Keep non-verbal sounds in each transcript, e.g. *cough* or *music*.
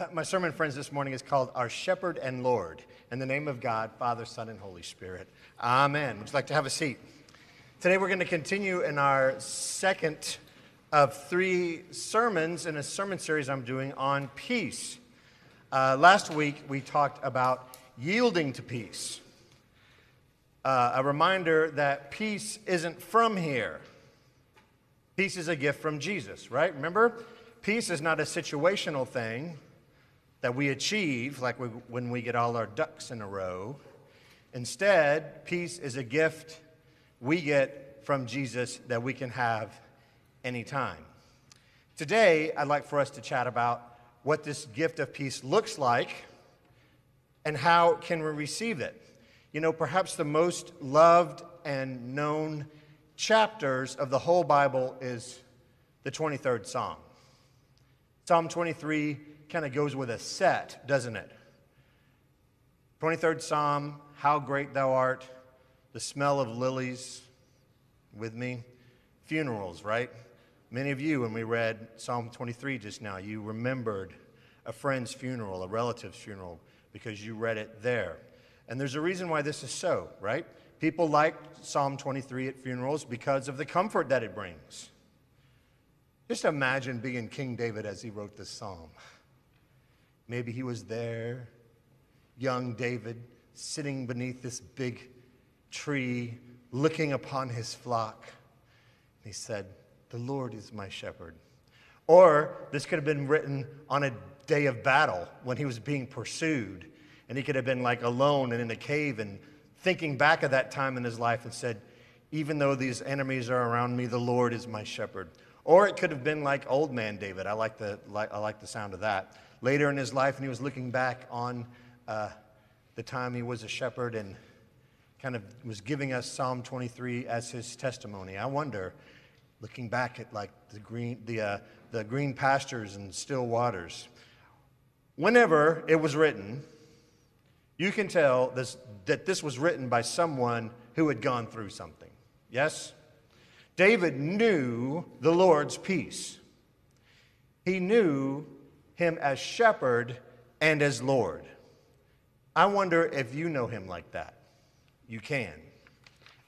*laughs* My sermon, friends, this morning is called Our Shepherd and Lord. In the name of God, Father, Son, and Holy Spirit. Amen. Would you like to have a seat? Today we're going to continue in our second of three sermons in a sermon series I'm doing on peace. Uh, last week we talked about yielding to peace. Uh, a reminder that peace isn't from here. Peace is a gift from Jesus, right? Remember? Peace is not a situational thing that we achieve, like we, when we get all our ducks in a row. Instead, peace is a gift we get from Jesus that we can have anytime. Today, I'd like for us to chat about what this gift of peace looks like and how can we receive it. You know, perhaps the most loved and known chapters of the whole Bible is the 23rd Psalm. Psalm 23 kind of goes with a set, doesn't it? 23rd Psalm, How Great Thou Art, the smell of lilies with me, funerals, right? Many of you, when we read Psalm 23 just now, you remembered a friend's funeral, a relative's funeral, because you read it there. And there's a reason why this is so, right? People like Psalm 23 at funerals because of the comfort that it brings. Just imagine being King David as he wrote this psalm. Maybe he was there, young David, sitting beneath this big tree, looking upon his flock. And he said, The Lord is my shepherd. Or this could have been written on a day of battle when he was being pursued. And he could have been like alone and in a cave and thinking back of that time in his life and said, Even though these enemies are around me, the Lord is my shepherd. Or it could have been like old man David. I like the, like, I like the sound of that. Later in his life, and he was looking back on uh, the time he was a shepherd and kind of was giving us Psalm 23 as his testimony. I wonder, looking back at like the green, the, uh, the green pastures and still waters, whenever it was written, you can tell this, that this was written by someone who had gone through something. Yes? David knew the Lord's peace. He knew him as shepherd and as Lord. I wonder if you know him like that. You can,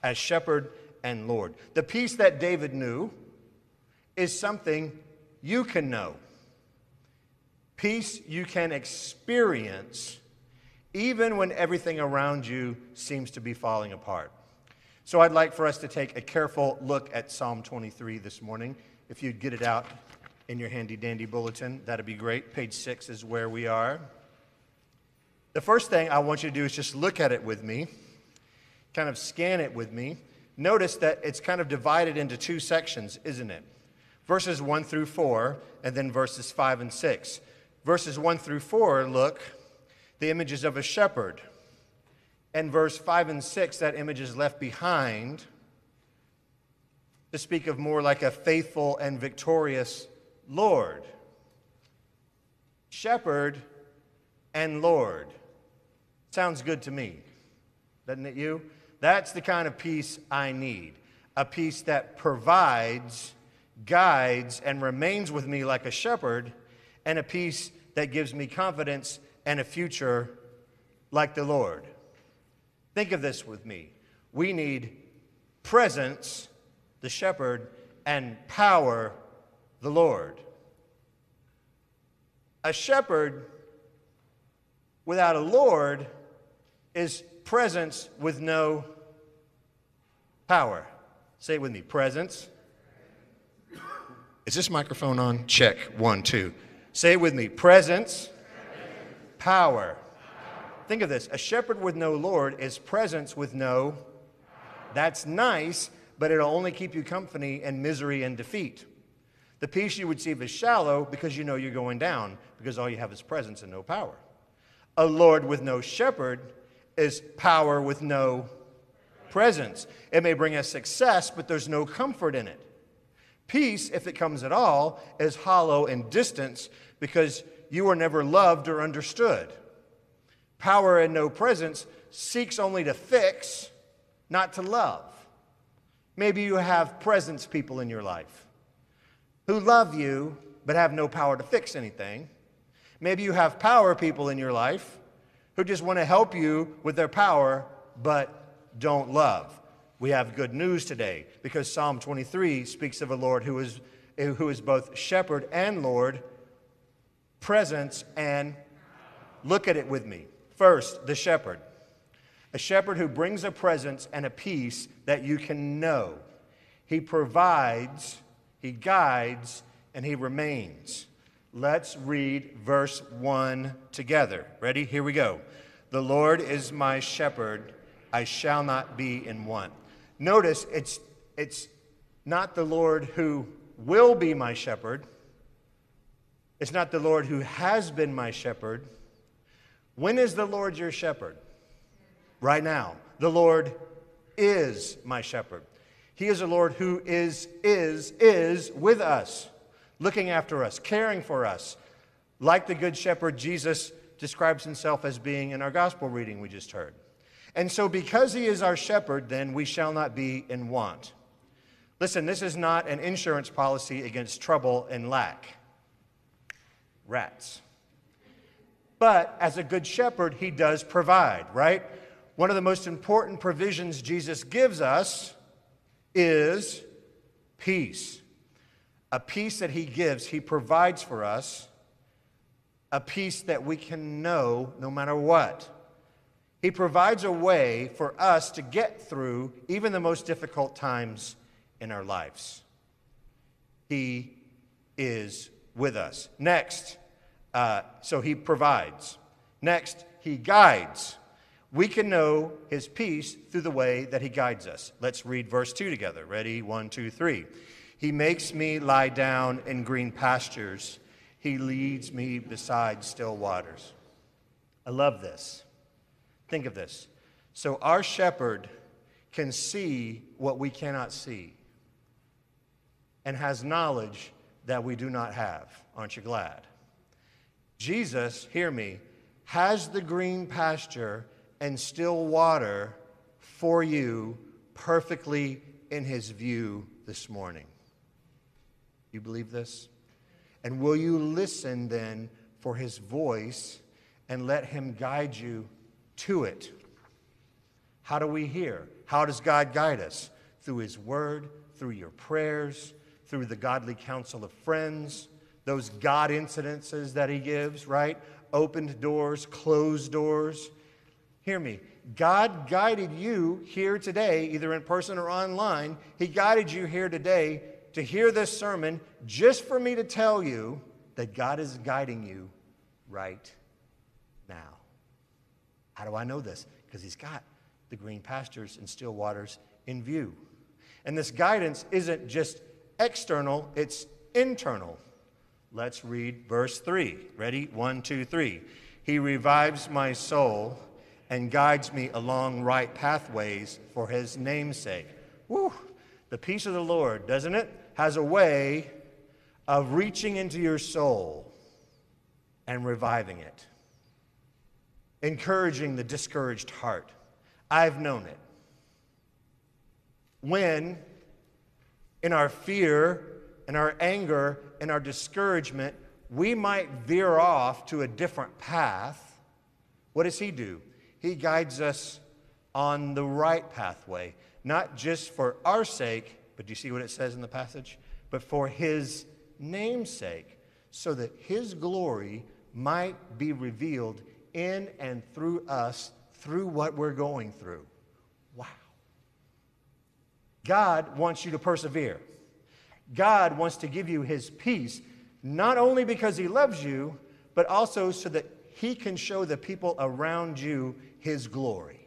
as shepherd and Lord. The peace that David knew is something you can know. Peace you can experience even when everything around you seems to be falling apart. So I'd like for us to take a careful look at Psalm 23 this morning. If you'd get it out in your handy dandy bulletin, that'd be great. Page six is where we are. The first thing I want you to do is just look at it with me, kind of scan it with me. Notice that it's kind of divided into two sections, isn't it? Verses 1 through 4, and then verses 5 and 6. Verses 1 through 4 look the images of a shepherd and verse 5 and 6, that image is left behind to speak of more like a faithful and victorious Lord. Shepherd and Lord. Sounds good to me, doesn't it, you? That's the kind of peace I need. A peace that provides, guides, and remains with me like a shepherd, and a peace that gives me confidence and a future like the Lord. Think of this with me. We need presence, the shepherd, and power, the Lord. A shepherd without a Lord is presence with no power. Say it with me presence. Is this microphone on? Check. One, two. Say it with me presence, power. Think of this a shepherd with no Lord is presence with no. That's nice, but it'll only keep you company in misery and defeat. The peace you receive is shallow because you know you're going down, because all you have is presence and no power. A Lord with no shepherd is power with no presence. It may bring us success, but there's no comfort in it. Peace, if it comes at all, is hollow and distance because you were never loved or understood. Power and no presence seeks only to fix, not to love. Maybe you have presence people in your life who love you but have no power to fix anything. Maybe you have power people in your life who just want to help you with their power, but don't love. We have good news today because Psalm 23 speaks of a Lord who is, who is both shepherd and Lord, presence and look at it with me. First, the shepherd. A shepherd who brings a presence and a peace that you can know. He provides, he guides, and he remains. Let's read verse 1 together. Ready? Here we go. The Lord is my shepherd, I shall not be in want. Notice it's, it's not the Lord who will be my shepherd, it's not the Lord who has been my shepherd. When is the Lord your shepherd? Right now. The Lord is my shepherd. He is a Lord who is, is, is with us looking after us, caring for us. Like the Good Shepherd, Jesus describes himself as being in our gospel reading we just heard. And so, because he is our shepherd, then we shall not be in want. Listen, this is not an insurance policy against trouble and lack. Rats. But as a good shepherd, he does provide, right? One of the most important provisions Jesus gives us is peace a peace that He gives, He provides for us, a peace that we can know no matter what. He provides a way for us to get through even the most difficult times in our lives. He is with us. Next, uh, so He provides. Next, He guides. We can know His peace through the way that He guides us. Let's read verse 2 together. Ready? One, two, three. He makes me lie down in green pastures. He leads me beside still waters. I love this. Think of this. So, our shepherd can see what we cannot see and has knowledge that we do not have. Aren't you glad? Jesus, hear me, has the green pasture and still water for you perfectly in his view this morning. You believe this? And will you listen then for his voice and let him guide you to it? How do we hear? How does God guide us? Through his word, through your prayers, through the godly counsel of friends, those God incidences that he gives, right? Opened doors, closed doors. Hear me. God guided you here today, either in person or online. He guided you here today to hear this sermon just for me to tell you that God is guiding you right now. How do I know this? Because He's got the green pastures and still waters in view. And this guidance isn't just external, it's internal. Let's read verse 3. Ready? One, two, three. He revives my soul and guides me along right pathways for his namesake. Woo! The peace of the Lord, doesn't it? has a way of reaching into your soul and reviving it, encouraging the discouraged heart. I've known it. When, in our fear, in our anger, in our discouragement, we might veer off to a different path, what does He do? He guides us on the right pathway, not just for our sake, but do you see what it says in the passage? But for his namesake, so that his glory might be revealed in and through us through what we're going through. Wow. God wants you to persevere. God wants to give you his peace, not only because he loves you, but also so that he can show the people around you his glory.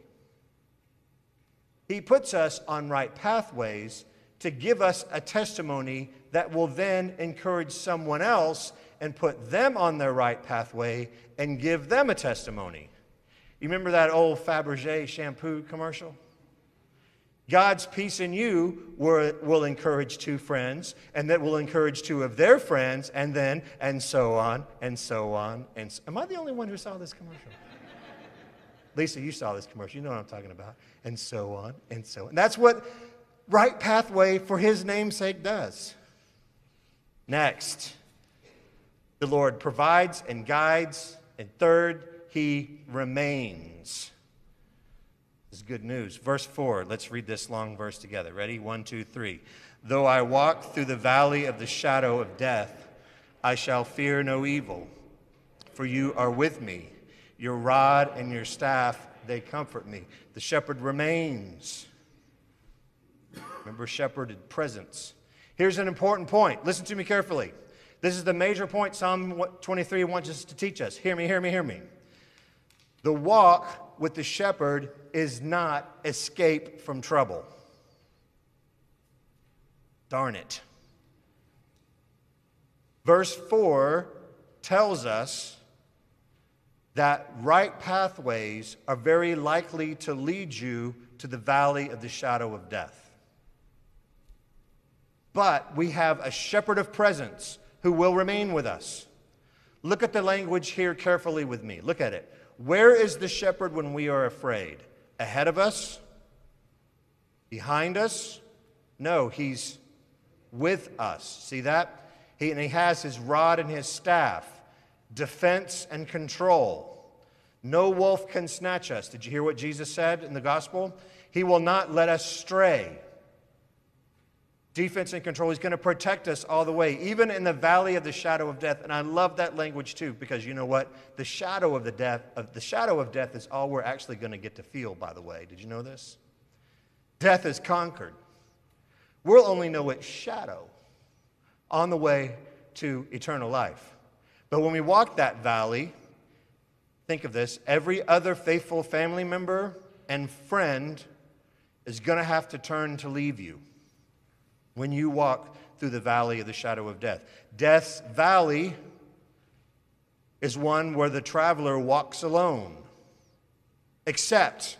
He puts us on right pathways to give us a testimony that will then encourage someone else and put them on their right pathway and give them a testimony. You remember that old Fabergé shampoo commercial? God's peace in you will encourage two friends, and that will encourage two of their friends, and then, and so on, and so on. And so, am I the only one who saw this commercial? Lisa, you saw this commercial. You know what I'm talking about. And so on, and so on. That's what right pathway for his namesake does. Next, The Lord provides and guides. And third, he remains. This is good news. Verse 4, let's read this long verse together. Ready? One, two, three. Though I walk through the valley of the shadow of death, I shall fear no evil, for you are with me. Your rod and your staff, they comfort me. The shepherd remains. Remember, shepherded presence. Here's an important point. Listen to me carefully. This is the major point Psalm 23 wants us to teach us. Hear me, hear me, hear me. The walk with the shepherd is not escape from trouble. Darn it. Verse 4 tells us that right pathways are very likely to lead you to the valley of the shadow of death. But we have a shepherd of presence who will remain with us. Look at the language here carefully with me. Look at it. Where is the shepherd when we are afraid? Ahead of us? Behind us? No, he's with us. See that? He, and he has his rod and his staff, defense and control. No wolf can snatch us. Did you hear what Jesus said in the gospel? He will not let us stray defense and control. He's going to protect us all the way, even in the valley of the shadow of death. And I love that language too, because you know what? The shadow of the death of the shadow of death is all we're actually going to get to feel, by the way. Did you know this? Death is conquered. We'll only know its shadow on the way to eternal life. But when we walk that valley, think of this every other faithful family member and friend is going to have to turn to leave you when you walk through the valley of the shadow of death. Death's valley is one where the traveler walks alone, except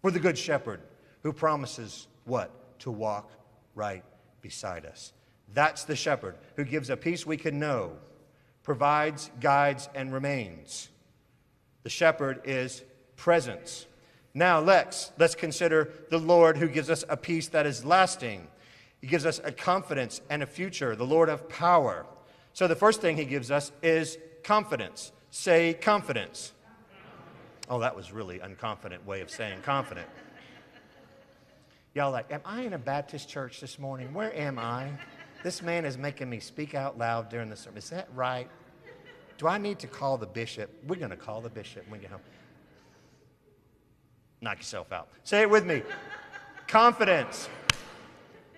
for the Good Shepherd who promises what? To walk right beside us. That's the shepherd who gives a peace we can know, provides, guides, and remains. The shepherd is presence. Now let's let's consider the Lord who gives us a peace that is lasting. He gives us a confidence and a future, the Lord of power. So the first thing he gives us is confidence. Say confidence. Oh, that was really unconfident way of saying confident. Y'all like, am I in a Baptist church this morning? Where am I? This man is making me speak out loud during the sermon. Is that right? Do I need to call the bishop? We're going to call the bishop when we get home. Knock yourself out. Say it with me. Confidence.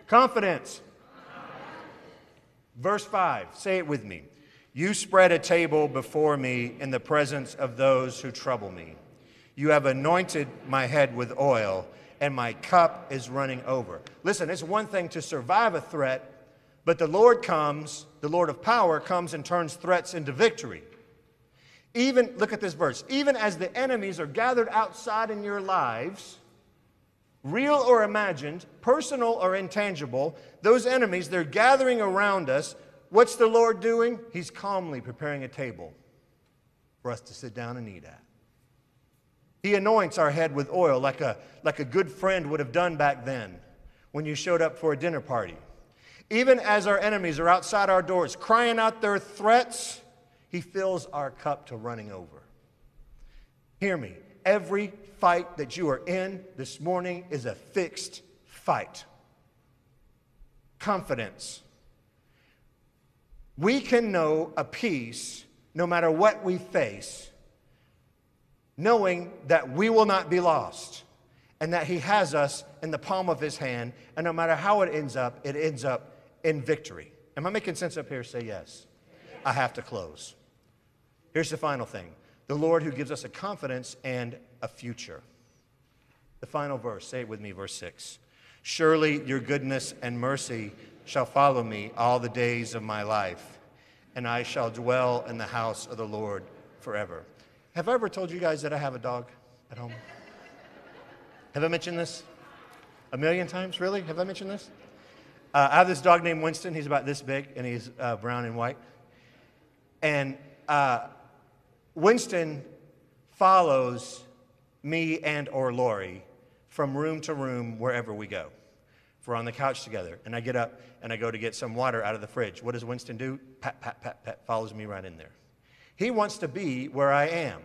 Confidence. Verse 5, say it with me. You spread a table before me in the presence of those who trouble me. You have anointed my head with oil, and my cup is running over. Listen, it's one thing to survive a threat, but the Lord comes, the Lord of power comes and turns threats into victory. Even, look at this verse, even as the enemies are gathered outside in your lives, real or imagined, personal or intangible, those enemies, they're gathering around us. What's the Lord doing? He's calmly preparing a table for us to sit down and eat at. He anoints our head with oil like a, like a good friend would have done back then when you showed up for a dinner party. Even as our enemies are outside our doors crying out their threats, He fills our cup to running over. Hear me every fight that you are in this morning is a fixed fight. Confidence. We can know a peace no matter what we face, knowing that we will not be lost and that He has us in the palm of His hand, and no matter how it ends up, it ends up in victory. Am I making sense up here? Say yes. I have to close. Here's the final thing the Lord who gives us a confidence and a future. The final verse, say it with me, verse 6. Surely your goodness and mercy shall follow me all the days of my life, and I shall dwell in the house of the Lord forever. Have I ever told you guys that I have a dog at home? have I mentioned this? A million times, really? Have I mentioned this? Uh, I have this dog named Winston. He's about this big, and he's uh, brown and white. And uh, Winston follows me and or Lori from room to room wherever we go. if we're on the couch together and I get up and I go to get some water out of the fridge, what does Winston do? Pat, pat, pat, pat, follows me right in there. He wants to be where I am.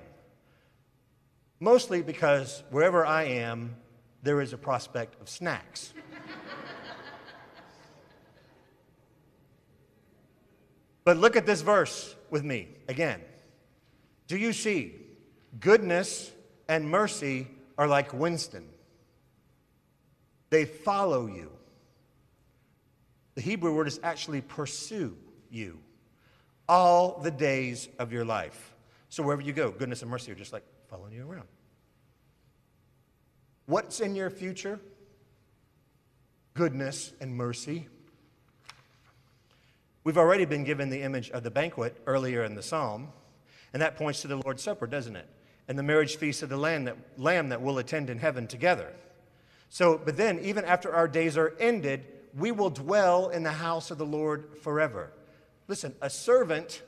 Mostly because wherever I am, there is a prospect of snacks. But look at this verse with me again. Do you see? Goodness and mercy are like Winston, they follow you. The Hebrew word is actually pursue you all the days of your life. So wherever you go, goodness and mercy are just like following you around. What's in your future? Goodness and mercy. We've already been given the image of the banquet earlier in the psalm, and that points to the Lord's Supper, doesn't it? And the marriage feast of the lamb that, lamb that we'll attend in heaven together. So, but then, even after our days are ended, we will dwell in the house of the Lord forever. Listen, a servant,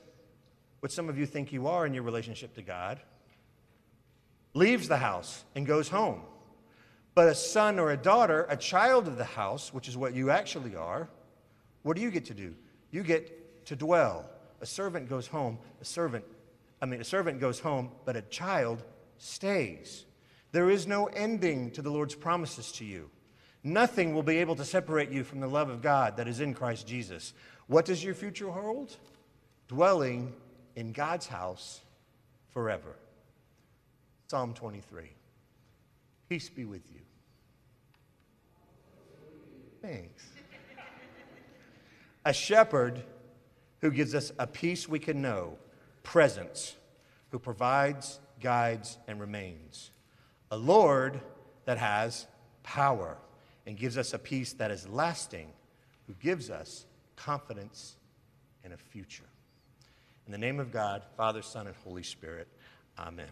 which some of you think you are in your relationship to God, leaves the house and goes home. But a son or a daughter, a child of the house, which is what you actually are, what do you get to do? You get to dwell. A servant goes home, a servant, I mean, a servant goes home, but a child stays. There is no ending to the Lord's promises to you. Nothing will be able to separate you from the love of God that is in Christ Jesus. What does your future hold? Dwelling in God's house forever. Psalm 23. Peace be with you. Thanks. A shepherd who gives us a peace we can know, presence, who provides, guides, and remains. A Lord that has power and gives us a peace that is lasting, who gives us confidence and a future. In the name of God, Father, Son, and Holy Spirit, amen.